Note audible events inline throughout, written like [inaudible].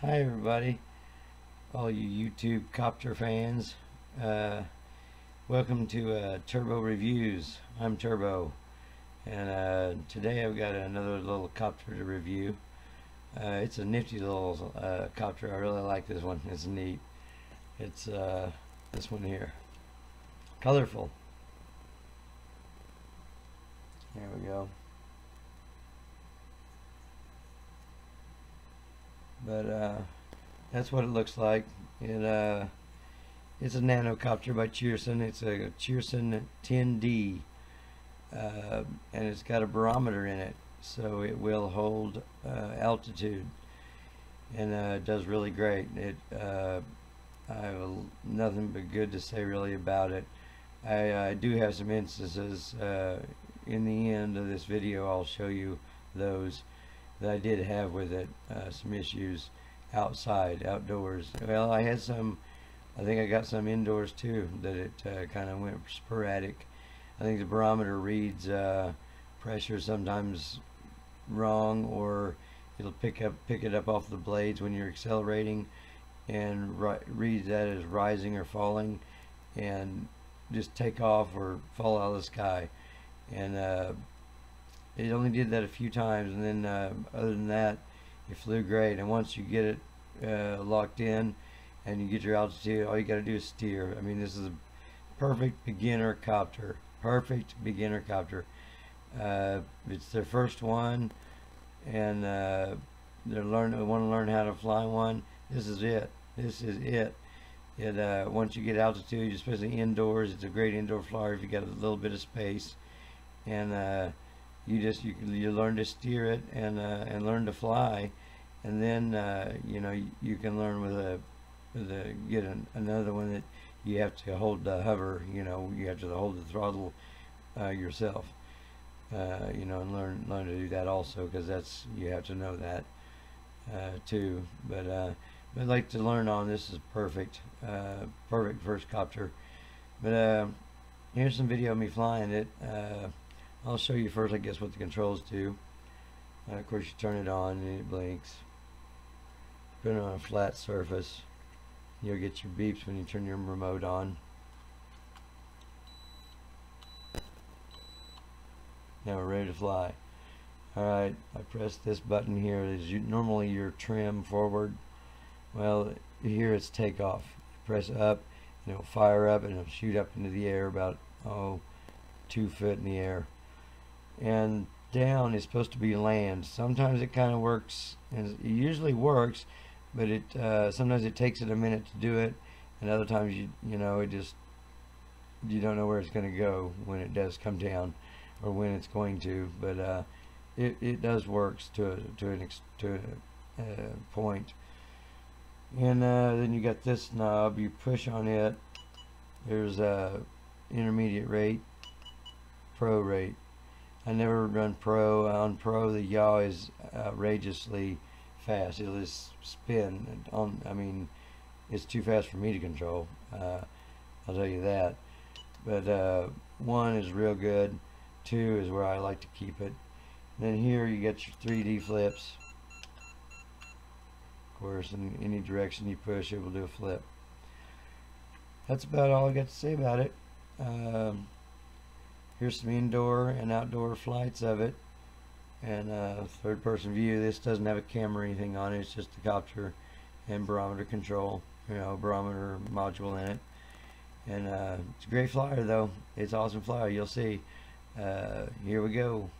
Hi everybody, all you YouTube copter fans. Uh, welcome to uh, Turbo Reviews. I'm Turbo, and uh, today I've got another little copter to review. Uh, it's a nifty little uh, copter. I really like this one. It's neat. It's uh, this one here, colorful. There we go. But uh, that's what it looks like. It uh, it's a nanocopter by Cheerson. It's a Cheerson 10D, uh, and it's got a barometer in it, so it will hold uh, altitude, and uh, does really great. It uh, I have nothing but good to say really about it. I, I do have some instances in the end of this video. I'll show you those that I did have with it, uh, some issues outside, outdoors. Well, I had some, I think I got some indoors too, that it uh, kind of went sporadic. I think the barometer reads uh, pressure sometimes wrong or it'll pick up pick it up off the blades when you're accelerating and reads that as rising or falling and just take off or fall out of the sky and uh, it only did that a few times and then uh, other than that it flew great. And once you get it uh, locked in and you get your altitude all you got to do is steer. I mean this is a perfect beginner copter perfect beginner copter. Uh, it's their first one and uh, they learn they want to learn how to fly one. This is it. This is it. It uh, once you get altitude especially indoors it's a great indoor flyer if you got a little bit of space. And uh, you just you you learn to steer it and uh, and learn to fly. And then uh, you know you, you, can learn with a with a get an, another one that you have to hold the hover you know you have to hold the throttle uh, yourself uh, you know and learn learn to do that also because that's you have to know that uh, too. But uh, but I'd like to learn on this is perfect perfect first copter. But here's some video of me flying it I'll show you first I guess what the controls do. Uh, of course you turn it on and it blinks. Put it on a flat surface. You'll get your beeps when you turn your remote on. Now we're ready to fly. Alright I press this button here. Is you, normally your trim forward. Well here it's takeoff. Press up and it'll fire up and it'll shoot up into the air about oh two foot in the air and down is supposed to be land. Sometimes it kind of works, and it usually works, but it uh, sometimes it takes it a minute to do it, and other times you you know it just you don't know where it's going to go when it does come down, or when it's going to. But uh, it it does works to a, to an ex to a uh, point. And uh, then you got this knob. You push on it. There's a intermediate rate, pro rate I never run pro. On pro, the yaw is outrageously fast. It'll just spin. On, I mean, it's too fast for me to control. Uh, I'll tell you that. But uh, one is real good. Two is where I like to keep it. then here you get your 3D flips. Of course, in any direction you push, it will do a flip. That's about all I got to say about it. Um, here's some indoor and outdoor flights of it. And uh, third person view this doesn't have a camera or anything on it it's just the copter and barometer control you know barometer module in it. And uh, it's a great flyer though it's awesome flyer you'll see. Uh, here we go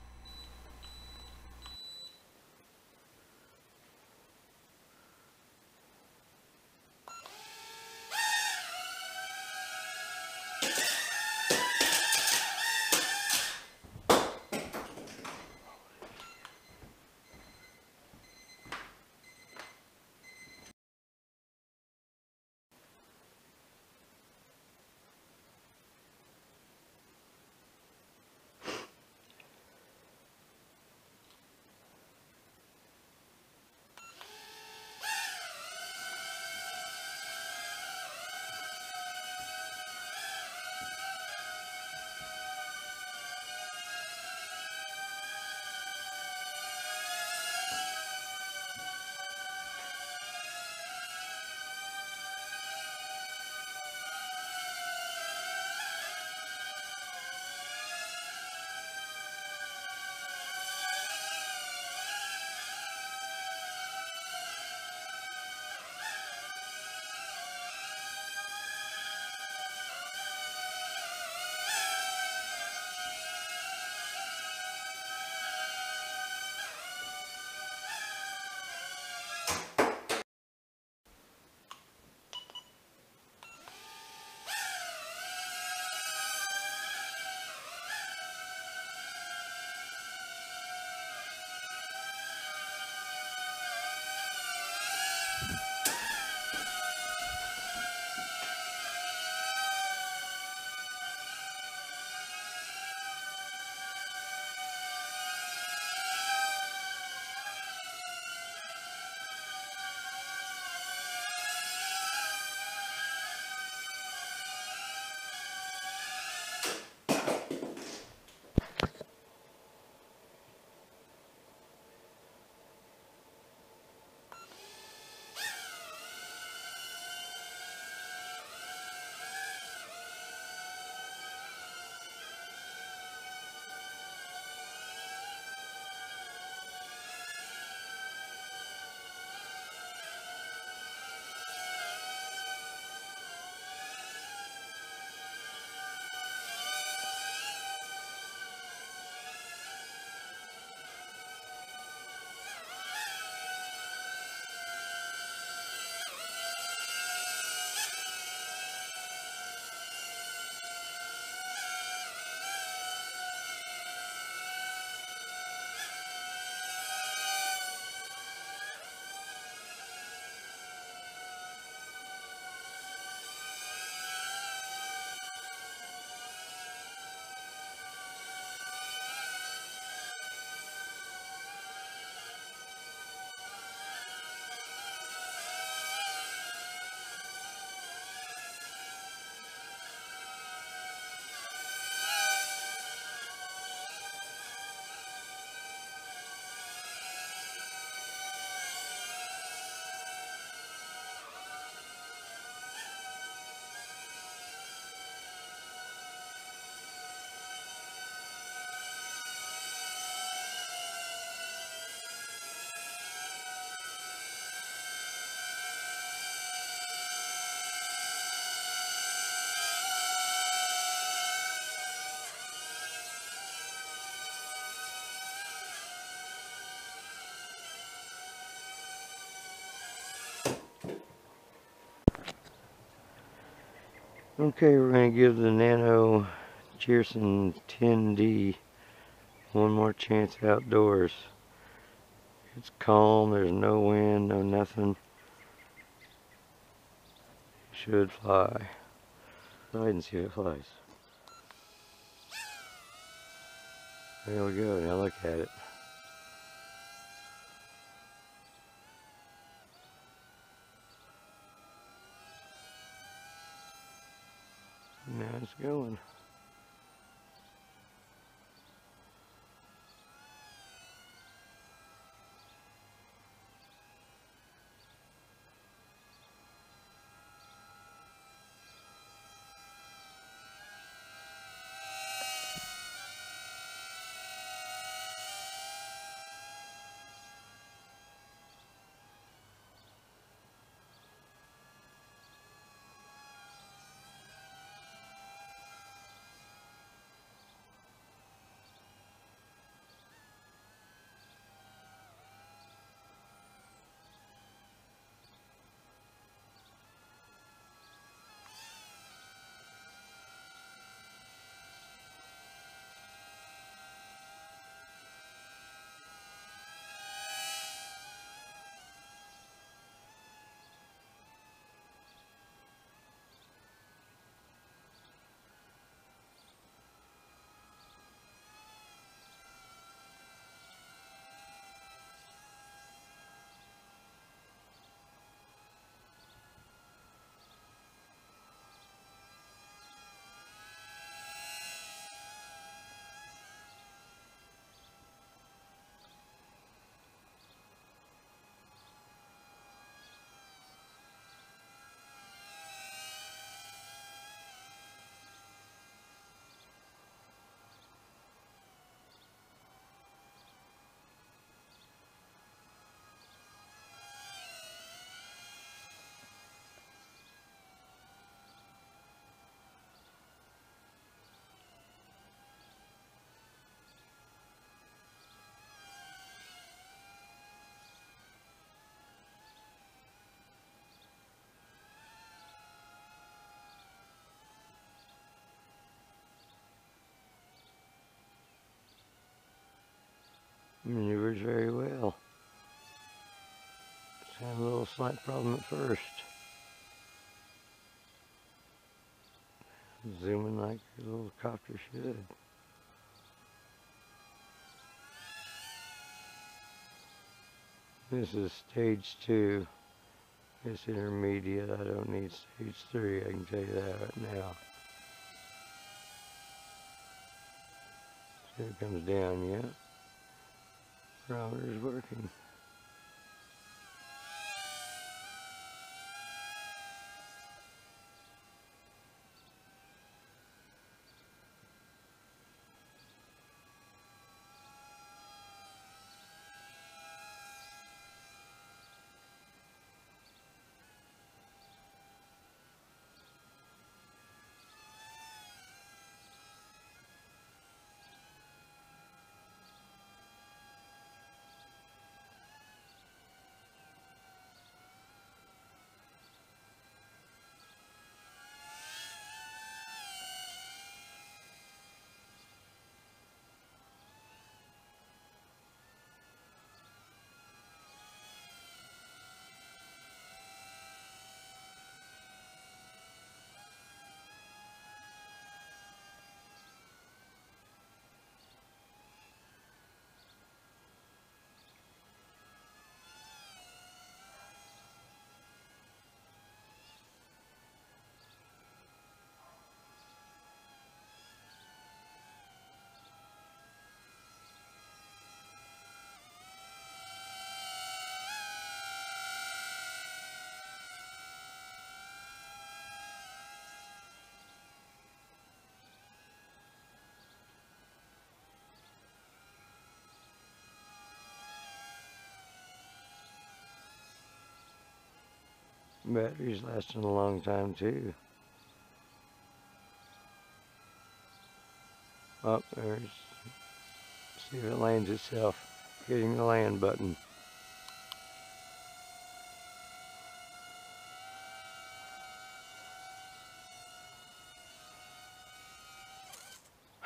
Okay, we're going to give the Nano Cheerson 10D one more chance outdoors. It's calm, there's no wind, no nothing. Should fly. Go ahead and see if it flies. There we go, now look at it. It's going. Very well. Just had a little slight problem at first. Zooming like a little copter should. This is stage two. It's intermediate. I don't need stage three. I can tell you that right now. Here it comes down, yeah is working. Battery's lasting a long time too. Up oh, there's, see if it lands itself, hitting the land button.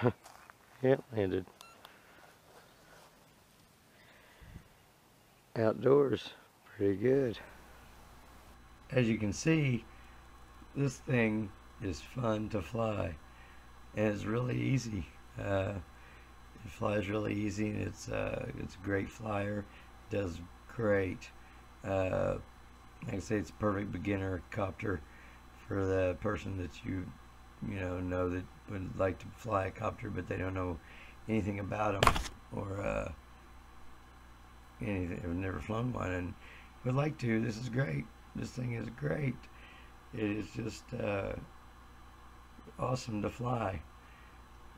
[laughs] Yep, landed. Outdoors, pretty good. As you can see, this thing is fun to fly. And it's really easy. Uh, it flies really easy and it's, uh, it's a great flyer. Does great. Uh, like I say, it's a perfect beginner copter for the person that you you know know that would like to fly a copter but they don't know anything about them or uh, anything have never flown one and would like to this is great this thing is great. It is just uh, awesome to fly.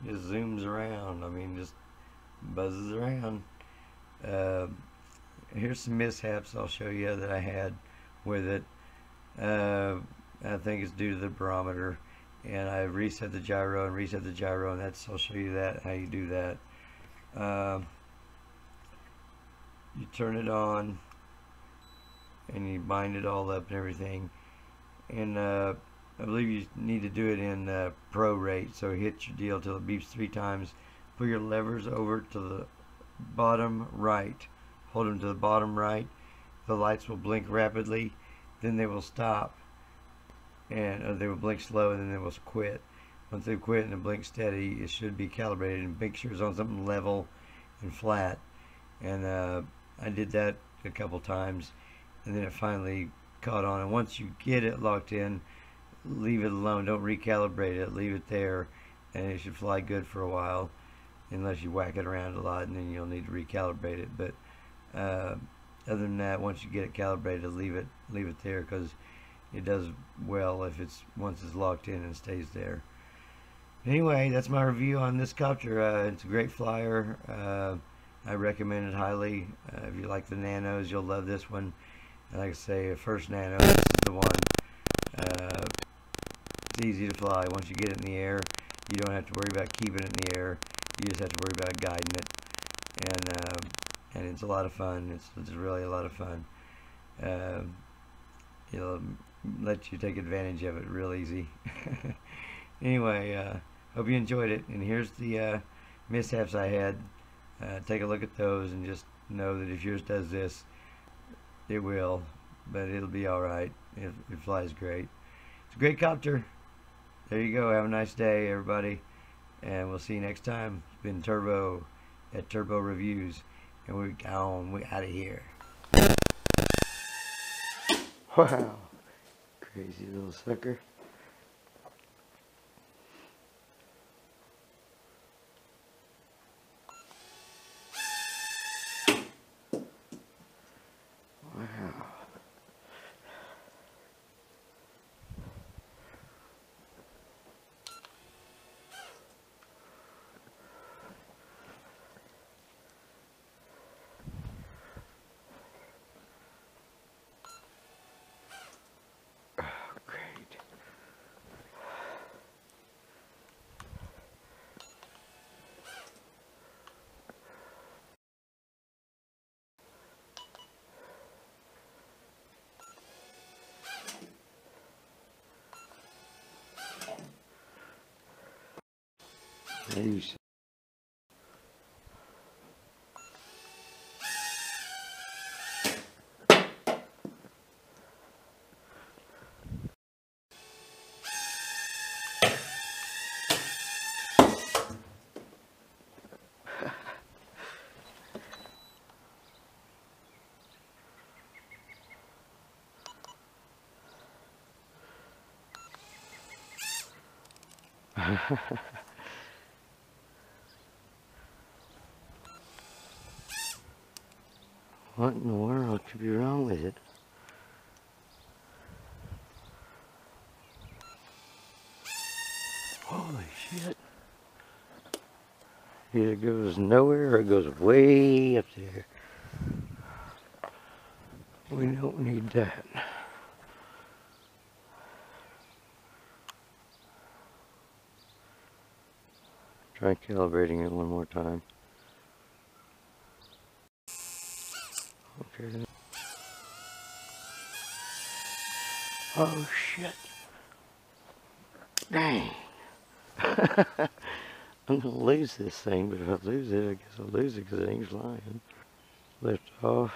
Just zooms around. I mean just buzzes around. Uh, here's some mishaps I'll show you that I had with it. Uh, I think it's due to the barometer. And I reset the gyro and reset the gyro and that's I'll show you that how you do that. Um, you turn it on and you bind it all up and everything. And uh, I believe you need to do it in uh, pro rate so hit your deal till it beeps three times. Put your levers over to the bottom right. Hold them to the bottom right. The lights will blink rapidly then they will stop. And uh, they will blink slow and then they will quit. Once they quit and they blink steady it should be calibrated and make sure it's on something level and flat. And uh, I did that a couple times and then it finally caught on. And once you get it locked in leave it alone. Don't recalibrate it. Leave it there. And it should fly good for a while unless you whack it around a lot and then you'll need to recalibrate it. But uh, other than that once you get it calibrated leave it leave it there because it does well if it's once it's locked in and stays there. Anyway that's my review on this copter. Uh, it's a great flyer. Uh, I recommend it highly. Uh, if you like the nanos you'll love this one and like I say first nano this is the one uh, it's easy to fly once you get it in the air you don't have to worry about keeping it in the air you just have to worry about guiding it and uh, and it's a lot of fun it's, it's really a lot of fun uh, it'll let you take advantage of it real easy. [laughs] anyway, uh, hope you enjoyed it. And here's the uh, mishaps I had. Uh, take a look at those and just know that if yours does this, it will. But it'll be alright. It, it flies great. It's a great copter. There you go. Have a nice day, everybody. And we'll see you next time. It's been Turbo at Turbo Reviews. And we're gone. We're out of here. Wow. Crazy little sucker. Use [laughs] What in the world could be wrong with it? Holy shit. Either it goes nowhere or it goes way up there. We don't need that. Try calibrating it one more time. Okay. then. Oh shit. Dang. [laughs] I'm gonna lose this thing, but if I lose it, I guess I'll lose it because it ain't flying. Lift off.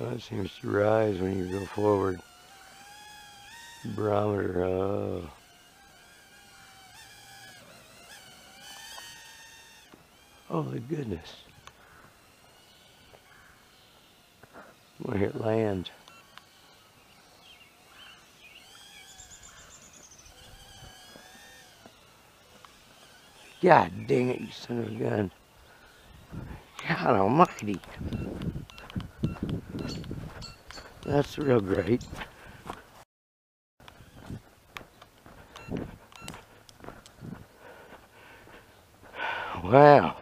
It seems to rise when you go forward. Barometer, uh, oh. Oh, the goodness. Where it lands. God dang it, you son of a gun. God almighty. That's real great. Wow.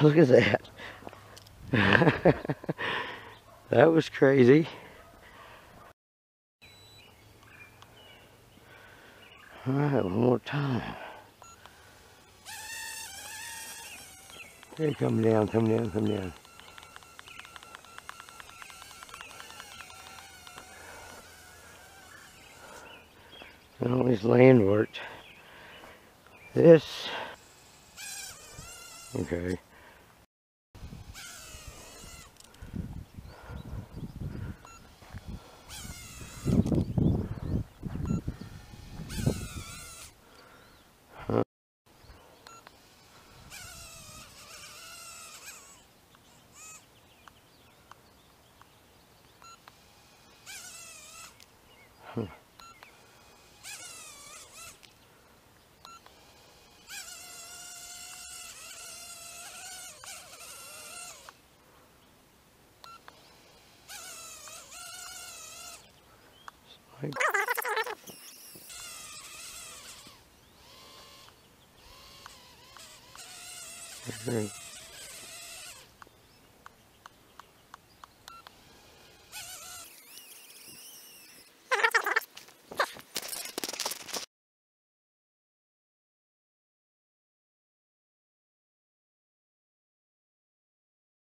Look at that. [laughs] that was crazy. All right, one more time. Hey, come down, come down, come down. All these land worked. This, okay.